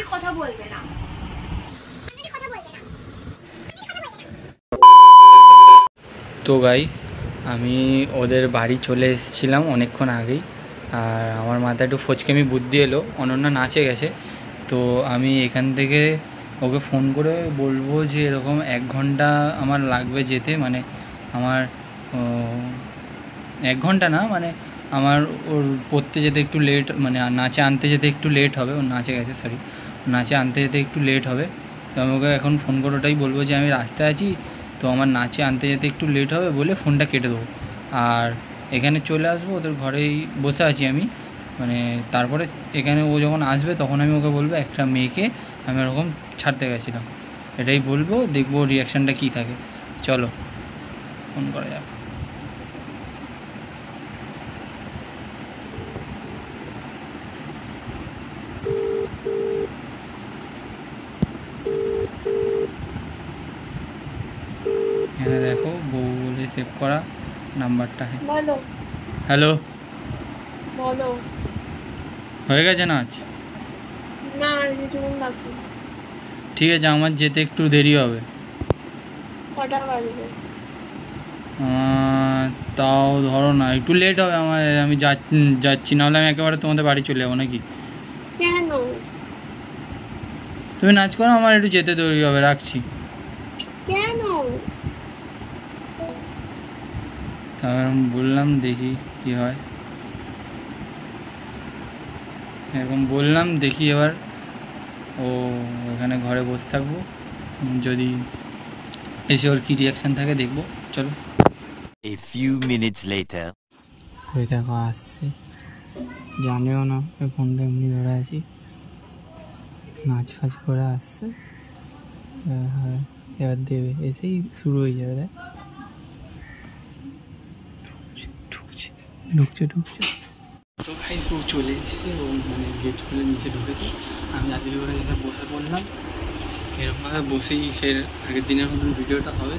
উল্টোপাল্টা কথা বলবে না। তো গাইস আমি ওদের বাড়ি চলে এসেছিলাম অনেকক্ষণ আগেই। আর আমার মাথায় একটু ফচকেমি বুদ্ধি এলো, অনন্যা নাচে গেছে। তো আমি এখান থেকে ওকে ফোন করে বলব যে এরকম এক ঘণ্টা আমার লাগবে যেতে। মানে আমার এক ঘণ্টা না মানে আমার ওর পড়তে যেতে একটু লেট মানে নাচে আনতে যেতে একটু লেট হবে। ও নাচে গেছে সরি নাচে আনতে যেতে একটু লেট হবে। তো আমি ওকে এখন ফোন করে ওটাই বলব যে আমি রাস্তায় আছি, তো আমার নাচে আনতে যেতে একটু লেট হবে বলে ফোনটা কেটে দেবো। আর এখানে চলে আসব, ওদের ঘরেই বসে আছি আমি। মানে তারপরে এখানে ও যখন আসবে তখন আমি ওকে বলব একটা মেয়েকে আমি ওরকম ছাড়তে গেছিলাম। এটাই বলব, দেখব রিয়াকশানটা কী থাকে। চলো ফোন করা যাক এখানে দেখো বউ বলে সেভ করা নাম্বারটা বলো। হ্যালো। বলো। হয়ে গেছে নাচ না বাকি। ঠিক আছে আমার যেতে একটু দেরি হবে। কটা বাজবে? তাও ধরো না একটু লেট হবে আমার আমি যাচ্ছি যাচ্ছি নাহলে আমি একেবারে তোমাদের বাড়ি চলে যাব নাকি? কেন? তুমি নাচ করো আমার একটু যেতে দেরি হবে রাখছি কেন তারপর আমি বললাম দেখি কি হয়। এরকম বললাম দেখি এবার ও এখানে ঘরে বসে থাকব। যদি এসে ওর কী রিয়াকশান থাকে দেখব। চলো। A few minutes later. ওই দেখো আসছে। জানেও না ওই ফোনটা এমনি ধরে আছি। নাচ ফাচ করে আসছে। হ্যাঁ, হ্যাঁ, এবার দেবে এসেই শুরু হয়ে যাবে দেখ। ঢুকছে ঢুকছে। তো ভাই ও চলে এসছে ও মানে গেট খুলে নিচে ঢুকেছে। আমি আদিল করে এসে বসে পড়লাম। এরকমভাবে বসেই ফের আগের দিনের মতন ভিডিওটা হবে।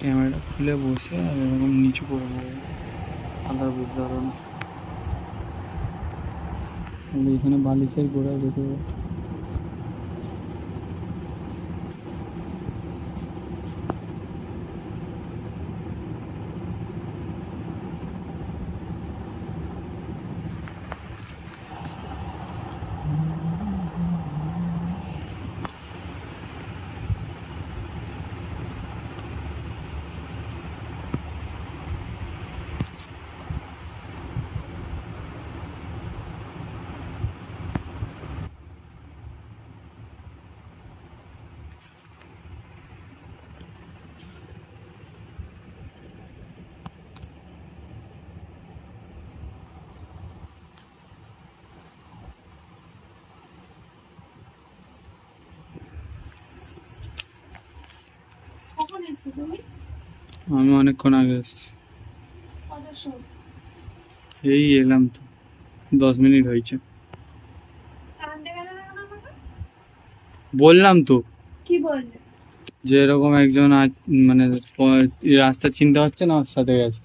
ক্যামেরাটা খুলে বসে আর এরকম নিচু করে দেবো আপনারা বুঝতে পারবেন আমি এখানে বালিশের গোড়ায় রেখে দেবো। কখন তুমি? আমি অনেকক্ষণ আগে এসছি এই এলাম তো দশ মিনিট হয়েছে। বললাম তো। কি বললে? যে এরকম একজন আজ মানে রাস্তা চিনতে পারছে না ওর সাথে গেছে।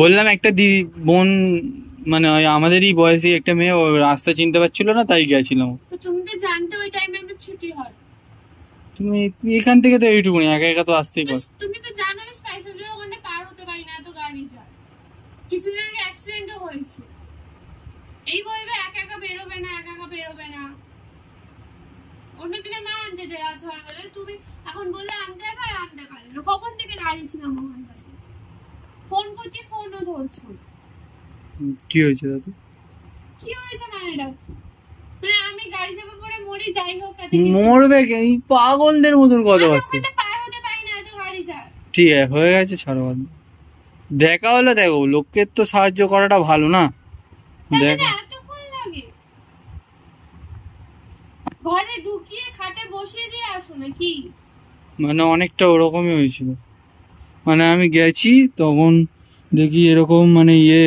বললাম একটা দিদি বোন মানে ওই আমাদেরই বয়সী একটা মেয়ে ও রাস্তা চিনতে পারছিল না তাই গেছিলাম। তো তুমি তো জানতে ওই টাইমে আমার ছুটি হয়। তুমি এখান থেকে তো এইটুকুনি একা একা তো আসতেই তো পার। তুমি তো জানো আমি স্পেশালি ওখানে পার হতে পারি না এত গাড়ি যায়। কিছুদিন আগে অ্যাক্সিডেন্টও হয়েছে। এই বলবে একা একা বেরোবে না একা একা বেরোবে না। অন্য দিনে মা আনতে যায় রাত হয় বলে তুমি এখন বলে আনতে হবে আর আনতে পারে না। কখন থেকে দাঁড়িয়েছিলাম কাছে ফোন করছি ফোনও ধরছো। কি হয়েছে দাদা? কি হয়েছে মানে মানে আমি গাড়ি চাপা মরি যাই হোক তাতে মরবে কে? এই পাগলদের মতন কথাবার্তা ওখানটা পার হতে পারি না এত গাড়ি ঠিক আছে হয়ে গেছে ছাড়ো বাদ। দেখা হলে দেখো লোকের তো সাহায্য করাটা ভালো না। দেখো ঘরে ঢুকিয়ে খাটে বসিয়ে দিয়ে আসো নাকি? মানে অনেকটা ওরকমই হয়েছিল। মানে আমি গেছি তখন দেখি এরকম মানে ইয়ে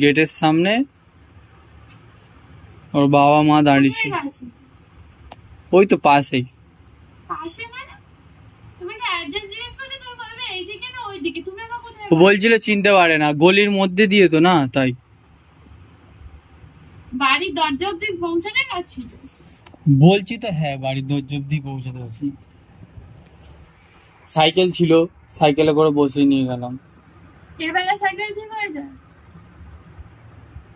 গেটের সামনে ওর বাবা মা দাঁড়িয়ে ছিল কোথায় গেছে? ওই তো পাশেই। পাশে মানে? বলছিল চিনতে পারে না গলির মধ্যে দিয়ে তো না তাই। বাড়ির দরজা অব্দি যাচ্ছি বলছি তো হ্যাঁ বাড়ির দরজা অব্দি পৌঁছাতে পারছি। সাইকেল ছিল সাইকেলে করে বসে নিয়ে গেলাম। এর বেলা সাইকেল ঠিক হয়ে যায়।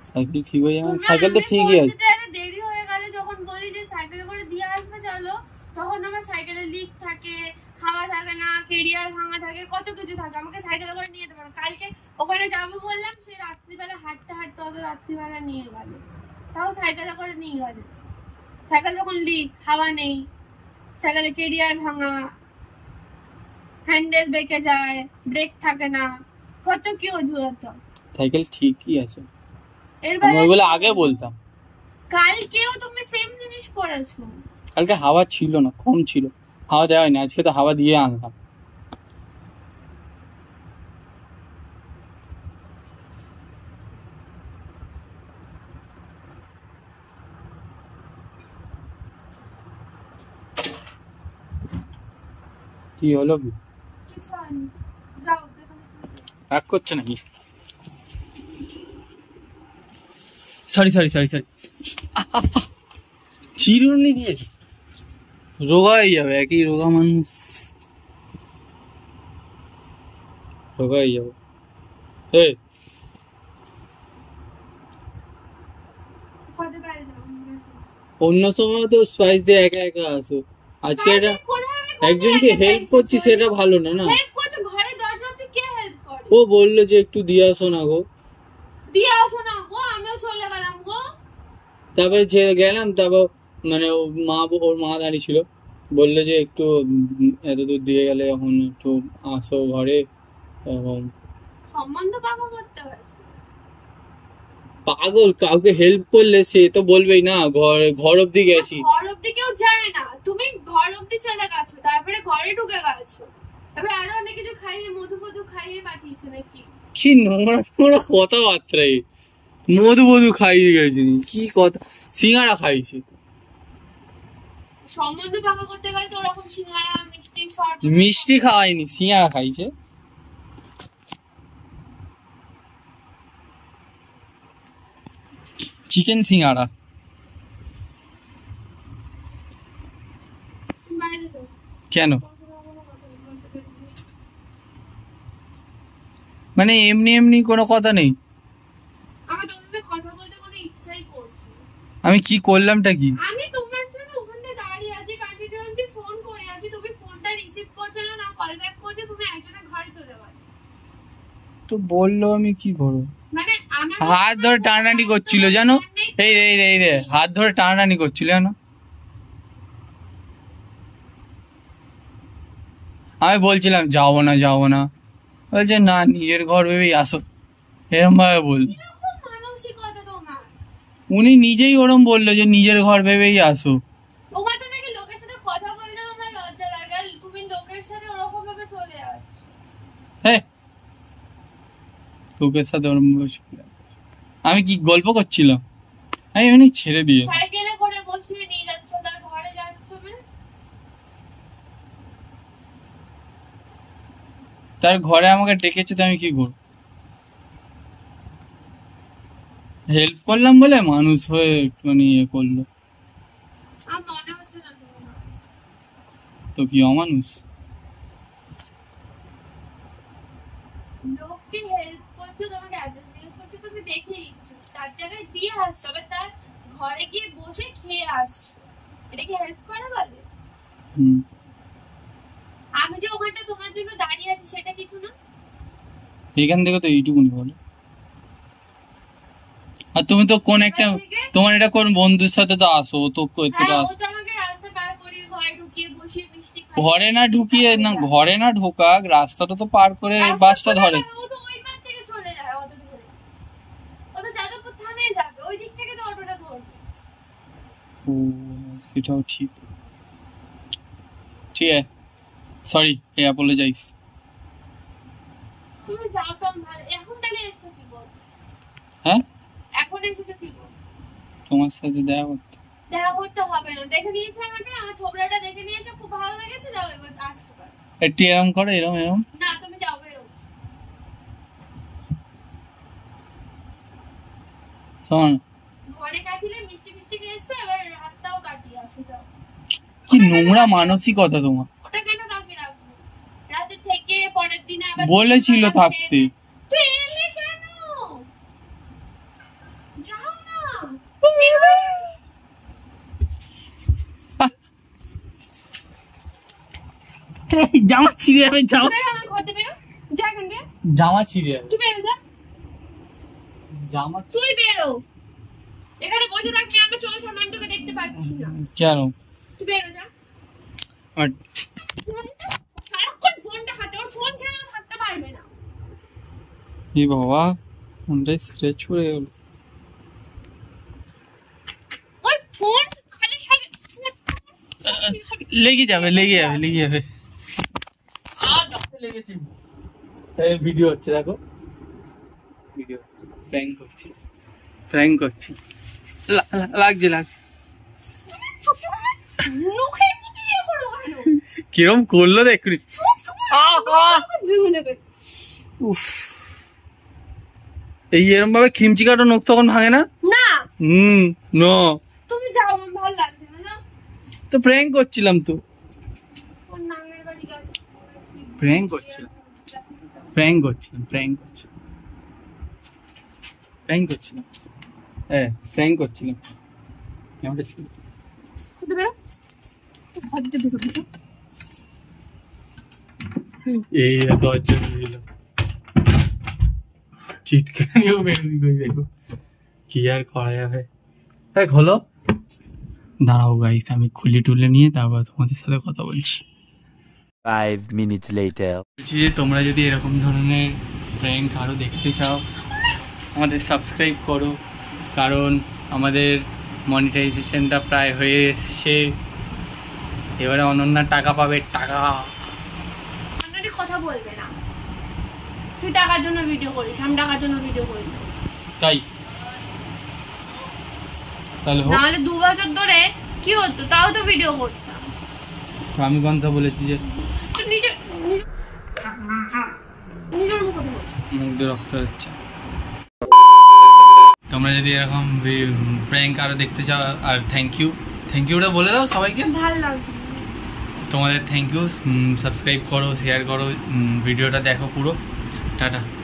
সাইকেল ঠিক হয়ে যাবে সাইকেল তো ঠিকই আছে। দেরি হয়ে গেলে যখন বলি যে সাইকেলে করে দিয়ে আসবে চলো তখন আমার সাইকেলে লিক থাকে হাওয়া থাকে না কেরিয়ার ভাঙা থাকে কত কিছু থাকে। আমাকে সাইকেলে করে নিয়ে যেতে পারো। কালকে ওখানে যাব বললাম সে রাত্রিবেলা হাঁটতে হাঁটতে অত রাত্রিবেলা নিয়ে গেল। তাও সাইকেলে করে নিয়ে গেল। সাইকেল যখন লিক হাওয়া নেই সাইকেলে কেরিয়ার ভাঙা হ্যান্ডেল বেঁকে যায় ব্রেক থাকে না। কত কি অজুহাত। সাইকেল ঠিকই আছে। আমি ওইগুলো আগে বলতাম। কালকেও তুমি সেম জিনিস করেছ। কালকে হাওয়া ছিল না কম ছিল। হাওয়া দেওয়া হয়নি আজকে তো হাওয়া দিয়ে আনলাম। কি হলো কি? কিছু হয়নি যাও যেখানে ছিলে যাও। রাগ করছে নাকি? সরি সরি সরি সরি চিরুনি দিয়েছে রোগা হয়ে যাবে একই রোগা মানুষ। রোগা হয়ে যাবে। এ। অন্য সময় তো স্পাইস দিয়ে একা একা আসো। আজকে এটা একজনকে হেল্প করছি সেটা ভালো না না হেল্প করছ ঘরে দরজাতে কে হেল্প করে ও বলল যে একটু দিয়ে আসো না গো। দিয়ে আসো না গো আমিও চলে গেলাম গো। তারপরে যে গেলাম তারপর মানে ও মা ওর মা দাঁড়িয়ে ছিল। বলল যে একটু এত দূর দিয়ে গেলে এখন একটু আসো ঘরে। এবং সম্বন্ধ পাকা করতে হয়েছে। পাগল কাউকে হেল্প করলে সে তো বলবেই না ঘর ঘর অব্দি গেছি। ঘর অব্দি কেউ যায় না। তুমি ঘর অব্দি চলে গেছো তারপরে ঘরে ঢুকে গেছো তারপরে আরও অনেক কিছু খাইয়ে মধু ফধু খাইয়ে পাঠিয়েছে নাকি? কি নোংরা নোংরা কথাবার্তা এ। মধু মধু খাইয়ে গেছি কি কথা? সিঙ্গারা খাইছি। সম্বন্ধ পাকা করতে গেলে তো ওরকম সিঙ্গারা মিষ্টি শর্ট মিষ্টি খাওয়াইনি সিঙ্গারা খাইছে। চিকেন সিঙ্গারা। কেন? মানে এমনি এমনি কোনো কথা নেই। আমি কি করলামটা কি? আমি তোমার জন্য ওখানে দাঁড়িয়ে আছি কন্টিনিউয়াসলি ফোন করে আছি। তুমি ফোনটা রিসিভ করছ না না কল ব্যাক করছ তুমি একজনের ঘরে চলে গেছো তো বলল আমি কি করব? মানে আমার হাত ধরে টানাটানি করছিল জানো? এই রে, এই রে হাত ধরে টানাটানি করছিল জানো? আমি বলছিলাম যাব না যাব না। বলছে না নিজের ঘর ভেবেই আসো। এরম ভাবে বল কীরকম মানসিকতা তোমার? উনি নিজেই ওরম বলল যে নিজের ঘর ভেবেই আসো। লোকের সাথে হ্যাঁ ওরম। আমি কি গল্প করছিলাম? আমি এমনি ছেড়ে দিয়ে সাইকেলে করে বসিয়ে নিয়ে যাচ্ছ তার ঘরে যাচ্ছ মানে তার ঘরে আমাকে ডেকেছে তো আমি কি করব? হেল্প করলাম বলে মানুষ হয়ে একটুখানি ইয়ে করল। মনে না তোমার? তো কি অমানুষ? লোককে হেল্প করছ তোমাকে অ্যাড্রেস জিজ্ঞেস করছ তুমি দেখে নিচ্ছ। তার জায়গায় দিয়ে আসছো আবার তার ঘরে গিয়ে বসে খেয়ে আসছো। এটা কি হেল্প করা বলে? হুম। আমি যে ওখানটা তোমার জন্য দাঁড়িয়ে আছি সেটা কিছু না? এখান থেকে তো এইটুকুনি বলো। আর তুমি তো কোন একটা তোমার এটা কোন বন্ধুর সাথে তো আসো ও তো এতটা হ্যাঁ আসো ঘরে না ঢুকিয়ে না ঘরে না ঢোকাক রাস্তাটা তো পার করে বাসটা ধরে। সেটাও ঠিক। ঠিক আছে। সরি এই আই অ্যাপোলোজাইজ তুমি যাও তো এখন তাহলে এসছো কি করতে হ্যাঁ? এখন এসেছ কি করতে তোমার সাথে দেখা করতে। দেখা করতে হবে না দেখে নিয়েছো আমাকে আমার থোবড়াটা দেখে নিয়েছো খুব ভালো লেগেছে যাও এবার আসতে পারো। এটি এরম করে এরম এরম? না তুমি যাও এরম শোন। ঘরে কাছিলে মিষ্টি মিষ্টি নিয়ে এবার হাতটাও কাটিয়ে আসো যাও। কি নোংরা মানসিকতা তোমার। বলেছিল থাকতে। খেয়ে- তুই এলে কেন? যাও না। এই জামা ছিঁড়ে যাবে জামা। জামা ছিঁড়ে যাবে। তুই বেরো যা। জামা তুই বেরো। এখানে বসে থাকবি আমি চলে সামনে আমি তোকে দেখতে পাচ্ছি না। কেন? তুই বেরো যা। আর ফোনটা সারাক্ষণ ফোনটা হাতে ওর ফোন ছাড়াও থাকতে পারবে না এই বাবা ফোনটাই স্ক্র্যাচ পড়ে গেল লেগে যাবে লেগে যাবে লেগে যাবে। ভিডিও হচ্ছে দেখো। ভিডিও হচ্ছে প্র্যাঙ্ক লা- লাগছে লাগছে। ইয়ে করো কিরম করল দেবে। উফ। এই এরম ভাবে খিমচি কাটো নখ তখন ভাঙে না? না। Hmm no. তুমি যাও আমার ভালো লাগছে না তো প্র্যাঙ্ক করছিলাম তো। প্র্যাঙ্ক করছিলাম। প্র্যাঙ্ক করছিলাম প্র্যাঙ্ক করছিলাম। প্র্যাঙ্ক করছিলাম। হ্যাঁ প্র্যাঙ্ক করছিলাম। কোথায় বেরো। দিল চিটকানিও বেরোনি কই দেখো। কি আর করা যাবে? দেখ হলো দাঁড়াও গাইস আমি খুলি টুলে নিয়ে তারপর তোমাদের সাথে কথা বলছি। Five minutes later. বলছি যে তোমরা যদি এরকম ধরনের প্র্যাঙ্ক আরও দেখতে চাও আমাদের সাবস্ক্রাইব করো। কারণ আমাদের মনিটাইজেশনটা প্রায় হয়ে এসছে। এবারে অনন্যা টাকা পাবে টাকা। কথা বলবে না। তুই টাকার জন্য ভিডিও করিস আমি টাকার জন্য ভিডিও করি তাই? তাহলে নাহলে দু বছর ধরে কি হতো? তাও তো ভিডিও করতাম। আমি কনসা বলেছি যে নিজে নিজে- নিজের মুখে মুখ দিয়ে রক্ত হচ্ছে তোমরা যদি এরকম প্র্যাঙ্ক আরও দেখতে চাও আর থ্যাংক ইউ থ্যাংক ইউটা বলে দাও সবাইকে। ভালো লাগছে। তোমাদের থ্যাংক ইউ সাবস্ক্রাইব করো শেয়ার করো ভিডিওটা দেখো পুরো। 尝尝